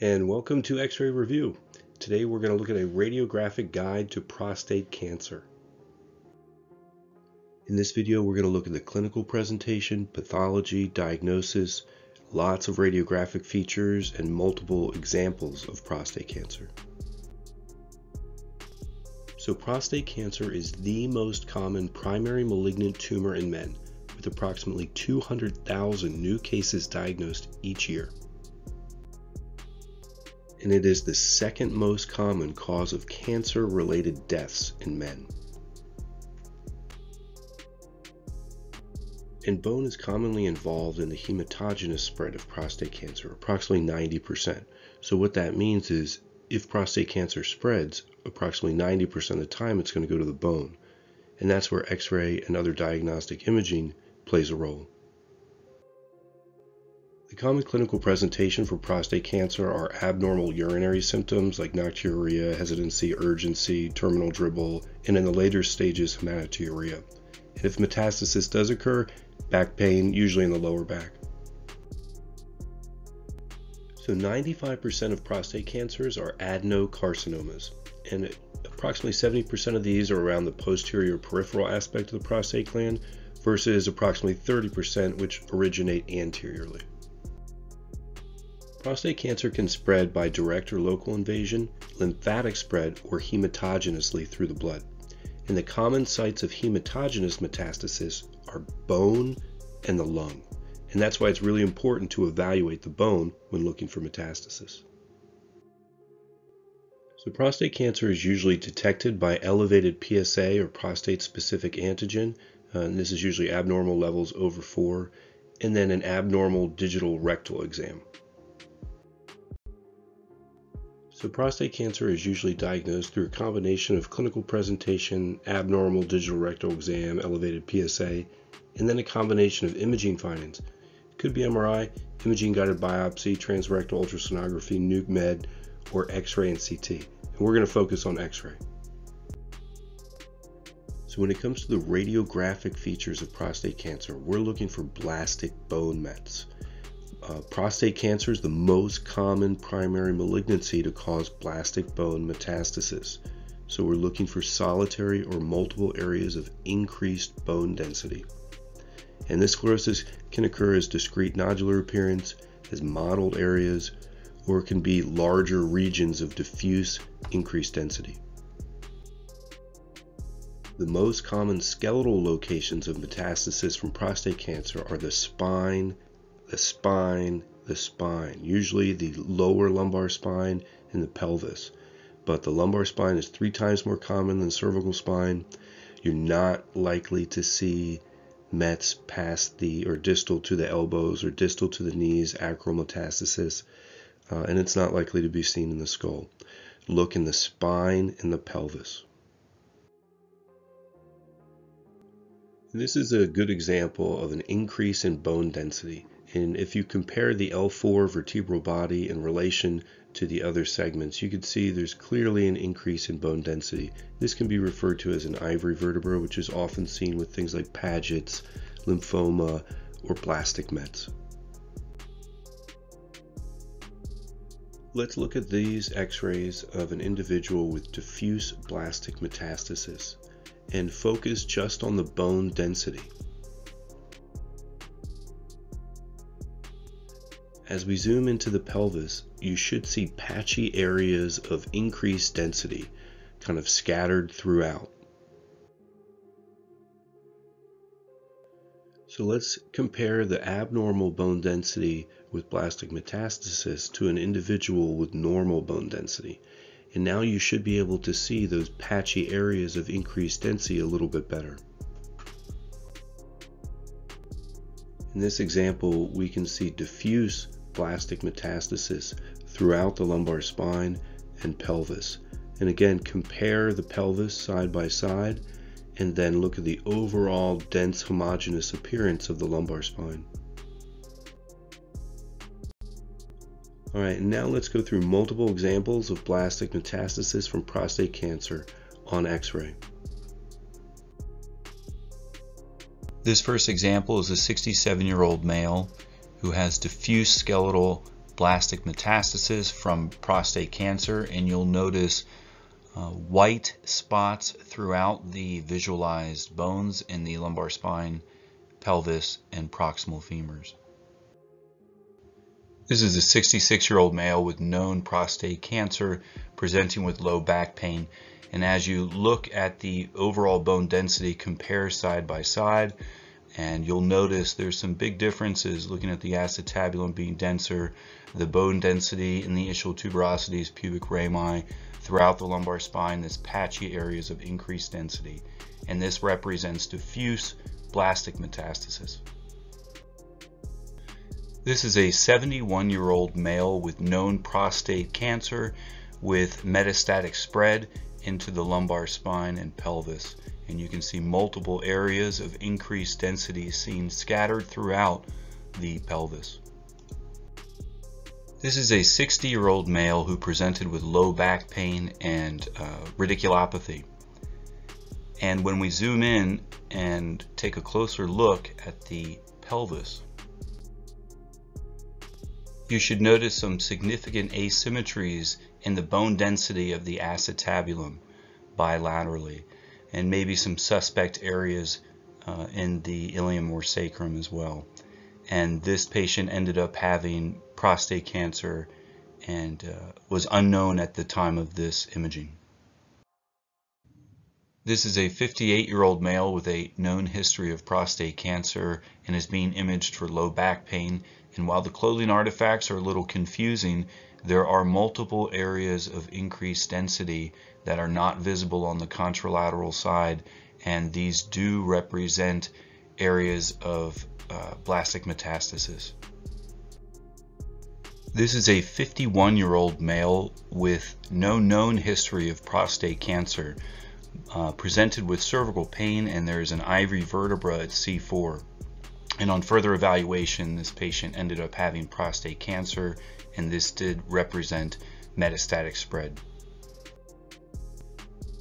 and welcome to X-Ray Review. Today we're going to look at a radiographic guide to prostate cancer. In this video we're going to look at the clinical presentation, pathology, diagnosis, lots of radiographic features, and multiple examples of prostate cancer. So prostate cancer is the most common primary malignant tumor in men, with approximately 200,000 new cases diagnosed each year and it is the second most common cause of cancer related deaths in men. And bone is commonly involved in the hematogenous spread of prostate cancer, approximately 90%. So, what that means is if prostate cancer spreads, approximately 90% of the time it's going to go to the bone. And that's where X ray and other diagnostic imaging plays a role. The common clinical presentation for prostate cancer are abnormal urinary symptoms like nocturia, hesitancy, urgency, terminal dribble, and in the later stages, hematuria. And if metastasis does occur, back pain, usually in the lower back. So 95% of prostate cancers are adenocarcinomas, and approximately 70% of these are around the posterior peripheral aspect of the prostate gland versus approximately 30% which originate anteriorly. Prostate cancer can spread by direct or local invasion, lymphatic spread, or hematogenously through the blood. And the common sites of hematogenous metastasis are bone and the lung. And that's why it's really important to evaluate the bone when looking for metastasis. So prostate cancer is usually detected by elevated PSA or prostate specific antigen. Uh, and this is usually abnormal levels over 4 and then an abnormal digital rectal exam. So prostate cancer is usually diagnosed through a combination of clinical presentation, abnormal digital rectal exam, elevated PSA, and then a combination of imaging findings. It could be MRI, imaging guided biopsy, transrectal ultrasonography, nuke med, or X-ray and CT. And we're going to focus on X-ray. So when it comes to the radiographic features of prostate cancer, we're looking for blastic bone mets. Uh, prostate cancer is the most common primary malignancy to cause blastic bone metastasis. So we're looking for solitary or multiple areas of increased bone density. And this sclerosis can occur as discrete nodular appearance, as mottled areas, or it can be larger regions of diffuse increased density. The most common skeletal locations of metastasis from prostate cancer are the spine, the spine, the spine, usually the lower lumbar spine and the pelvis. But the lumbar spine is three times more common than cervical spine. You're not likely to see Mets past the or distal to the elbows or distal to the knees, acral metastasis, uh, and it's not likely to be seen in the skull. Look in the spine and the pelvis. This is a good example of an increase in bone density. And if you compare the L4 vertebral body in relation to the other segments, you can see there's clearly an increase in bone density. This can be referred to as an ivory vertebra, which is often seen with things like Paget's, lymphoma, or blastic mets. Let's look at these x-rays of an individual with diffuse blastic metastasis and focus just on the bone density. As we zoom into the pelvis, you should see patchy areas of increased density kind of scattered throughout. So let's compare the abnormal bone density with blastic metastasis to an individual with normal bone density. And now you should be able to see those patchy areas of increased density a little bit better. In this example, we can see diffuse blastic metastasis throughout the lumbar spine and pelvis. And again, compare the pelvis side by side and then look at the overall dense homogeneous appearance of the lumbar spine. Alright, now let's go through multiple examples of blastic metastasis from prostate cancer on x-ray. This first example is a 67 year old male who has diffuse skeletal blastic metastasis from prostate cancer and you'll notice uh, white spots throughout the visualized bones in the lumbar spine, pelvis, and proximal femurs. This is a 66 year old male with known prostate cancer presenting with low back pain. And as you look at the overall bone density compare side by side, and you'll notice there's some big differences looking at the acetabulum being denser, the bone density in the ischial tuberosities, pubic rami, throughout the lumbar spine, this patchy areas of increased density. And this represents diffuse blastic metastasis. This is a 71 year old male with known prostate cancer with metastatic spread into the lumbar spine and pelvis. And you can see multiple areas of increased density seen scattered throughout the pelvis. This is a 60 year old male who presented with low back pain and uh, radiculopathy. And when we zoom in and take a closer look at the pelvis, you should notice some significant asymmetries in the bone density of the acetabulum bilaterally and maybe some suspect areas uh, in the ilium or sacrum as well. And this patient ended up having prostate cancer and uh, was unknown at the time of this imaging. This is a 58 year old male with a known history of prostate cancer and is being imaged for low back pain and while the clothing artifacts are a little confusing, there are multiple areas of increased density that are not visible on the contralateral side, and these do represent areas of uh, blastic metastasis. This is a 51 year old male with no known history of prostate cancer, uh, presented with cervical pain, and there is an ivory vertebra at C4. And on further evaluation, this patient ended up having prostate cancer, and this did represent metastatic spread.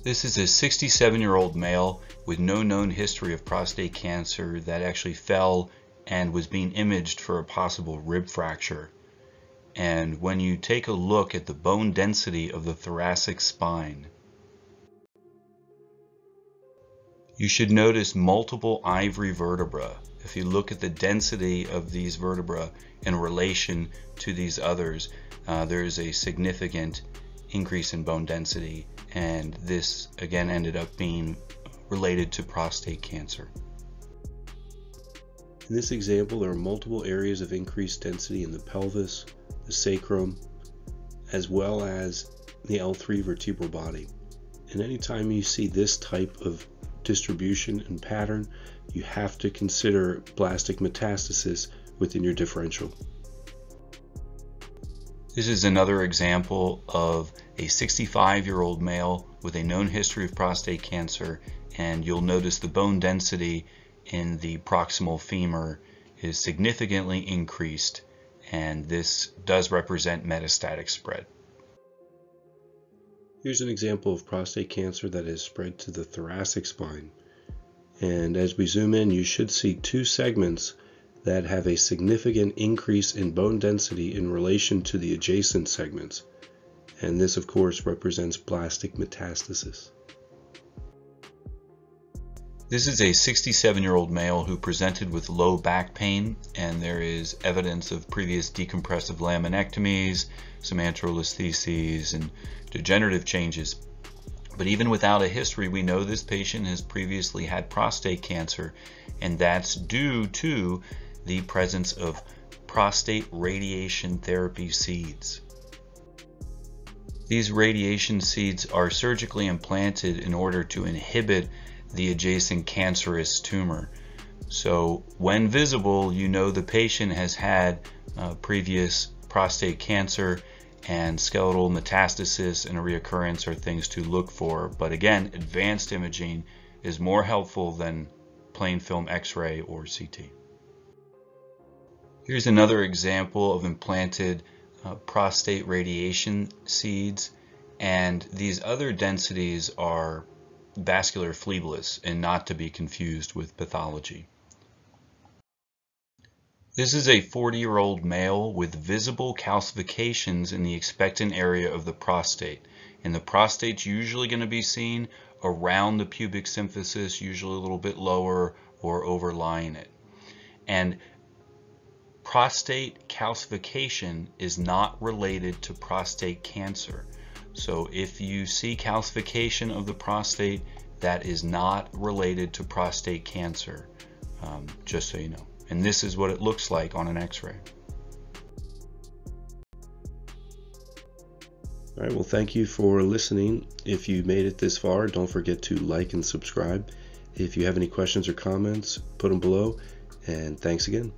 This is a 67 year old male with no known history of prostate cancer that actually fell and was being imaged for a possible rib fracture. And when you take a look at the bone density of the thoracic spine, you should notice multiple ivory vertebra if you look at the density of these vertebra in relation to these others, uh, there is a significant increase in bone density, and this again ended up being related to prostate cancer. In this example, there are multiple areas of increased density in the pelvis, the sacrum, as well as the L3 vertebral body. And anytime you see this type of distribution and pattern, you have to consider blastic metastasis within your differential. This is another example of a 65 year old male with a known history of prostate cancer and you'll notice the bone density in the proximal femur is significantly increased and this does represent metastatic spread. Here's an example of prostate cancer that has spread to the thoracic spine. And as we zoom in, you should see two segments that have a significant increase in bone density in relation to the adjacent segments. And this, of course, represents blastic metastasis. This is a 67 year old male who presented with low back pain, and there is evidence of previous decompressive laminectomies, some anterolistheses, and degenerative changes. But even without a history, we know this patient has previously had prostate cancer, and that's due to the presence of prostate radiation therapy seeds. These radiation seeds are surgically implanted in order to inhibit the adjacent cancerous tumor. So when visible, you know the patient has had uh, previous prostate cancer and skeletal metastasis and a reoccurrence are things to look for. But again, advanced imaging is more helpful than plain film x-ray or CT. Here's another example of implanted uh, prostate radiation seeds and these other densities are vascular phleboliths and not to be confused with pathology. This is a 40 year old male with visible calcifications in the expectant area of the prostate. And the prostate's usually going to be seen around the pubic symphysis, usually a little bit lower or overlying it. And prostate calcification is not related to prostate cancer. So if you see calcification of the prostate, that is not related to prostate cancer, um, just so you know. And this is what it looks like on an x-ray. All right, well, thank you for listening. If you made it this far, don't forget to like and subscribe. If you have any questions or comments, put them below. And thanks again.